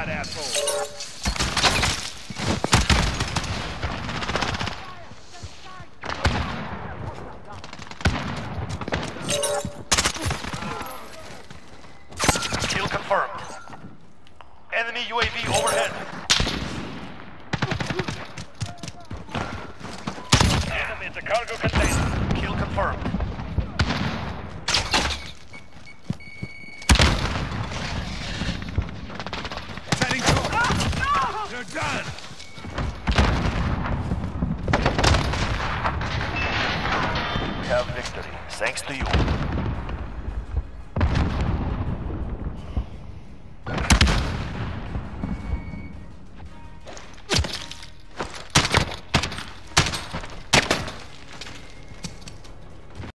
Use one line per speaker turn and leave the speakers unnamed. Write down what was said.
Kill confirmed. Enemy UAV overhead. Cargo container. Have victory, thanks to you.